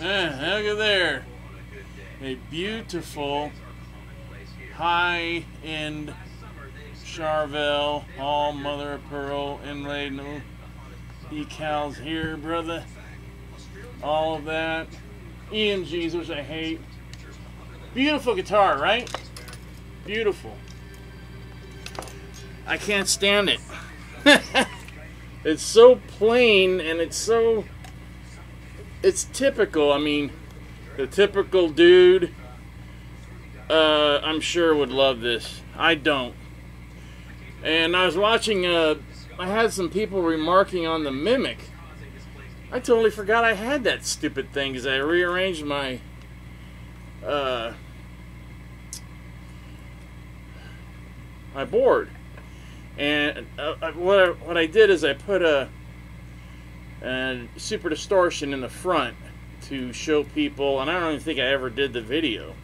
Eh, look at there. A beautiful high-end Charvel, all mother of pearl inlaid, no decals here, brother. All of that. EMGs, which I hate. Beautiful guitar, right? Beautiful. I can't stand it. it's so plain and it's so it's typical. I mean, the typical dude uh, I'm sure would love this. I don't. And I was watching uh I had some people remarking on the MIMIQ. I totally forgot I had that stupid thing because I rearranged my uh my board. And uh, uh, what I, what I did is I put a, a super distortion in the front to show people, and I don't even think I ever did the video,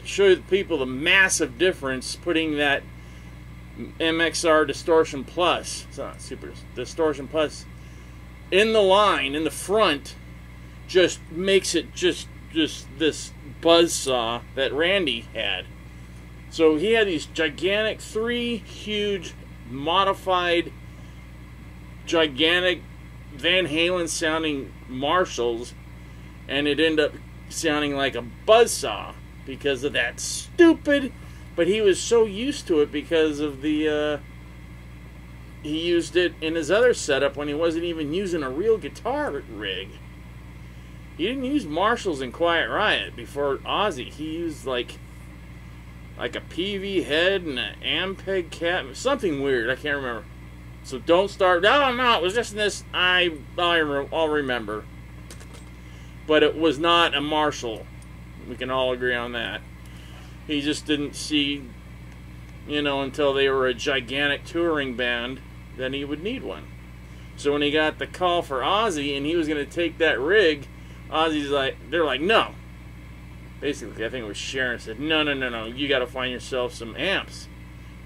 to show the people the massive difference putting that MXR Distortion Plus, it's not Super Distortion Plus, in the line in the front, just makes it just just this buzz saw that Randy had. So he had these gigantic, three huge, modified, gigantic Van Halen sounding Marshalls, and it ended up sounding like a buzz saw because of that stupid. But he was so used to it because of the. Uh, he used it in his other setup when he wasn't even using a real guitar rig. He didn't use Marshalls in Quiet Riot before Ozzy. He used like like a PV head and an Ampeg cap, something weird. I can't remember. So don't start. No, no, it was just this. I I'll remember. But it was not a Marshall. We can all agree on that. He just didn't see, you know, until they were a gigantic touring band, then he would need one. So when he got the call for Ozzy and he was going to take that rig, Ozzy's like, they're like, no, basically, I think it was Sharon said, no, no, no, no, you got to find yourself some amps.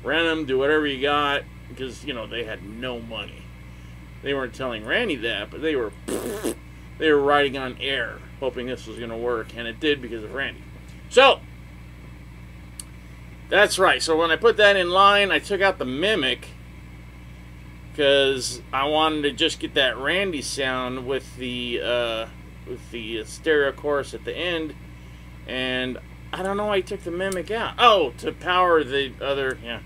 Rent them, do whatever you got, because, you know, they had no money. They weren't telling Randy that, but they were, they were riding on air, hoping this was going to work, and it did because of Randy. So, that's right. So when I put that in line, I took out the MIMIQ, because I wanted to just get that Randy sound with the, uh, with the stereo chorus at the end and I don't know why he took the MIMIQ out. Oh, to power the other, yeah.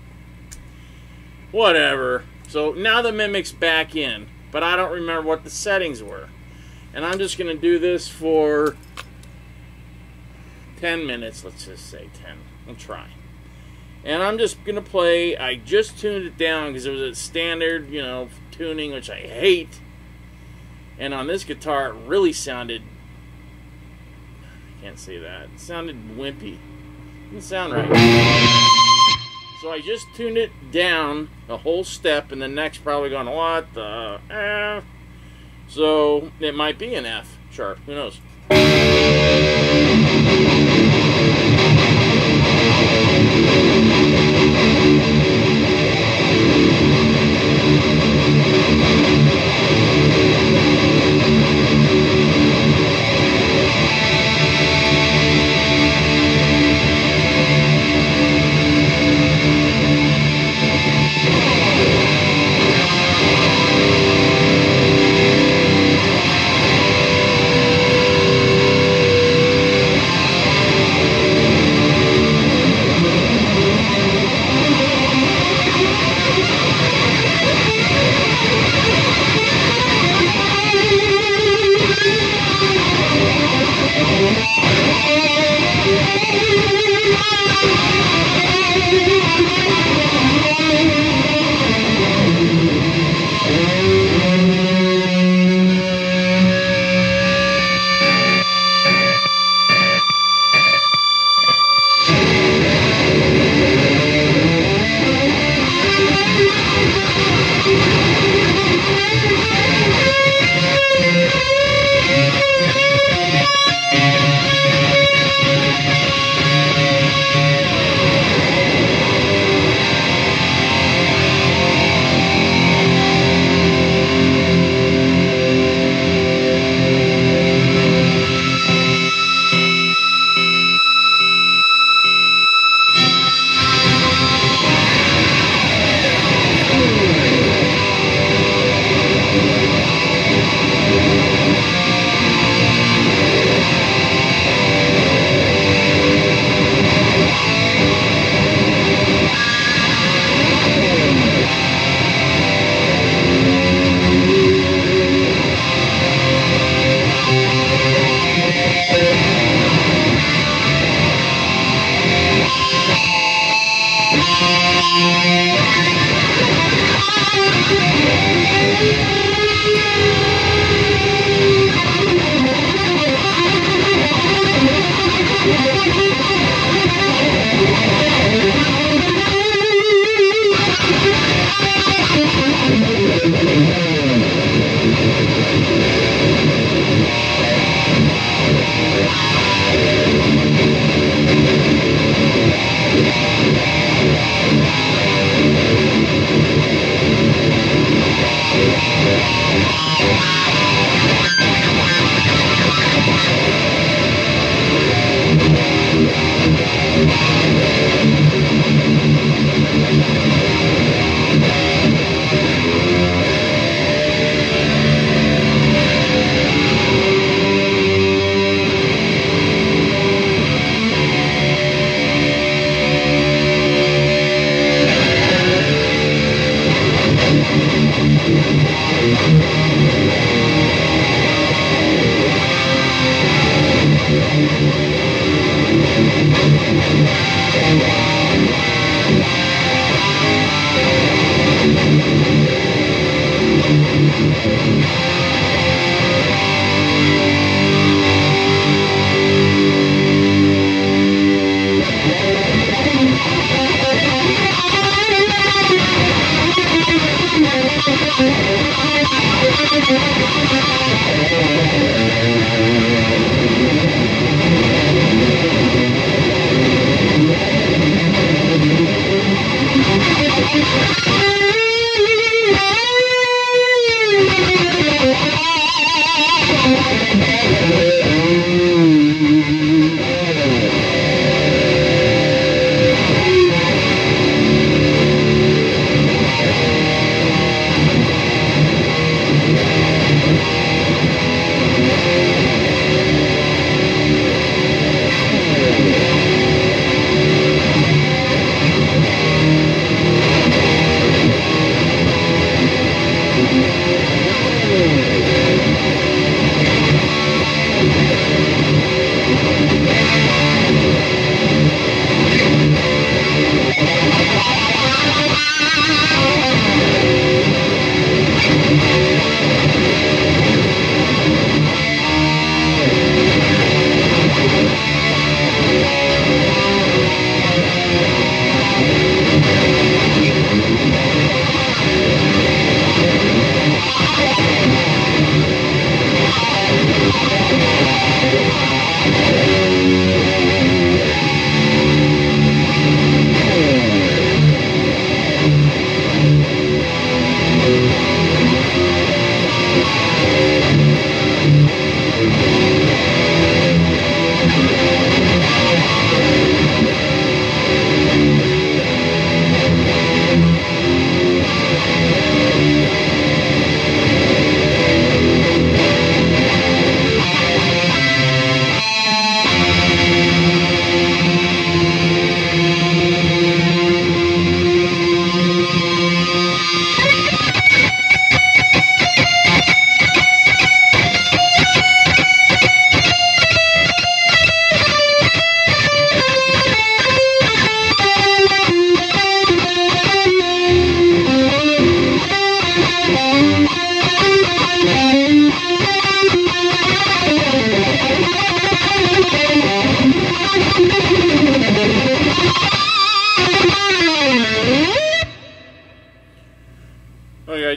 Whatever. So now the MIMIQ's back in, but I don't remember what the settings were. And I'm just going to do this for 10 minutes, let's just say 10. I'll try. And I'm just going to play, I just tuned it down because it was a standard, you know, tuning, which I hate. And on this guitar, it really sounded I can't say that. It sounded wimpy. Didn't sound right. So I just tuned it down a whole step, and the next probably going, what the F? So it might be an F sharp. Who knows?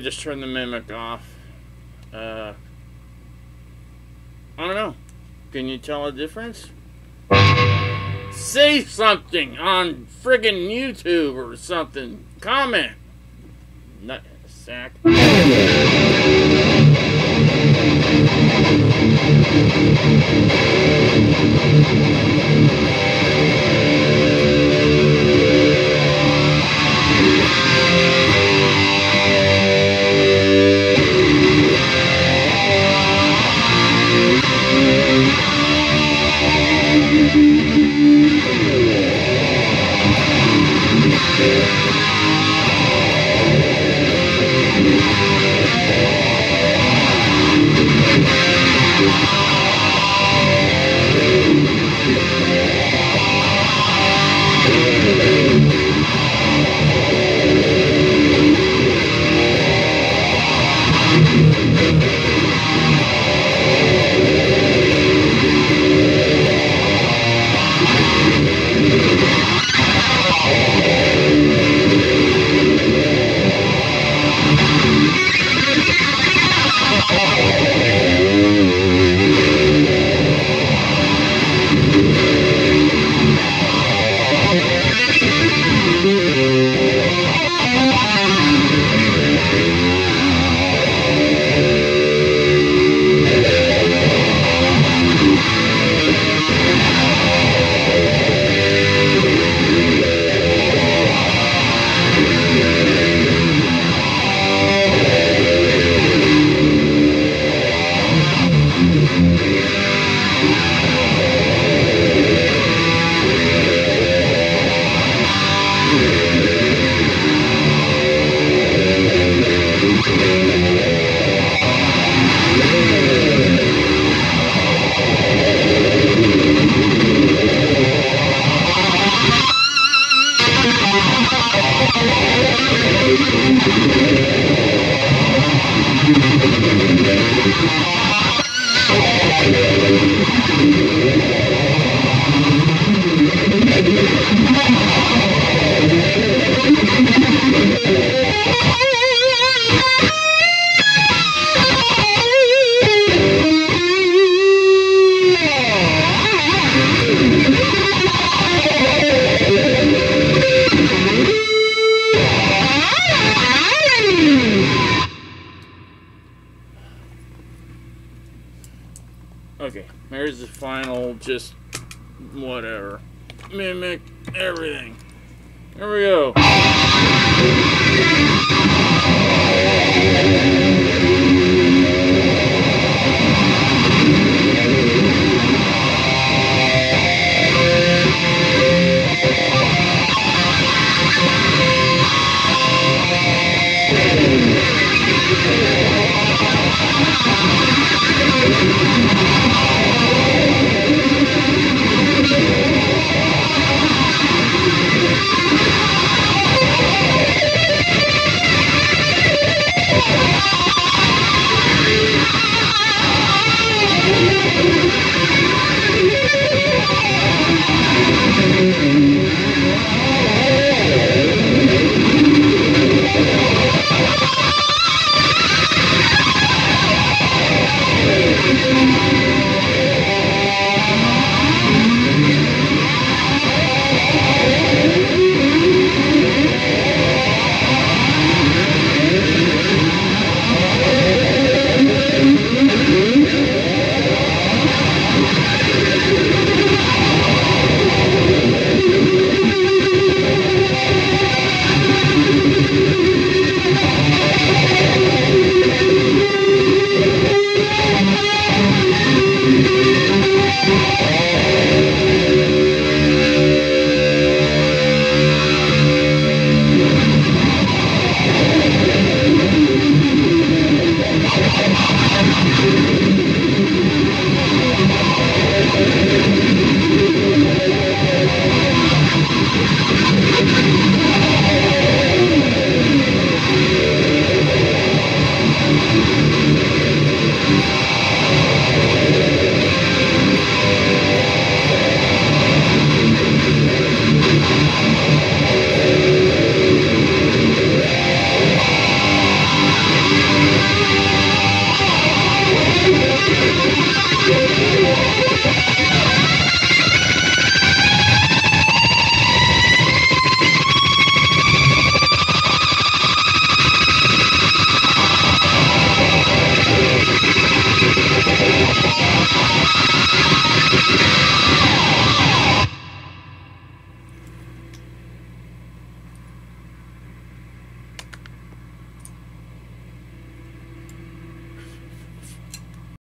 Just turn the MIMIQ off. Uh, I don't know. Can you tell a difference? Say something on friggin' YouTube or something. Comment. Nut sack. Here's the final, just whatever. Mimic everything. Here we go.